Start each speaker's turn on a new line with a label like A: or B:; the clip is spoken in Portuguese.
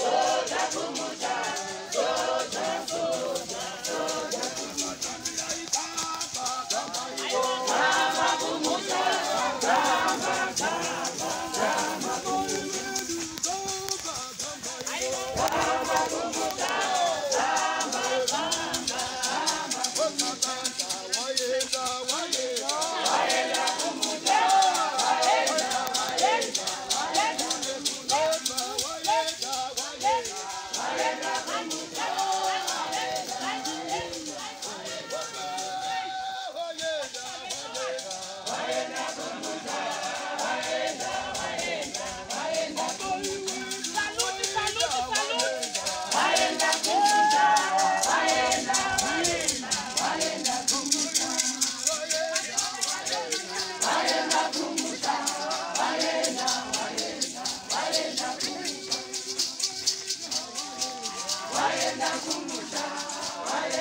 A: Lord.
B: Olha como já, olha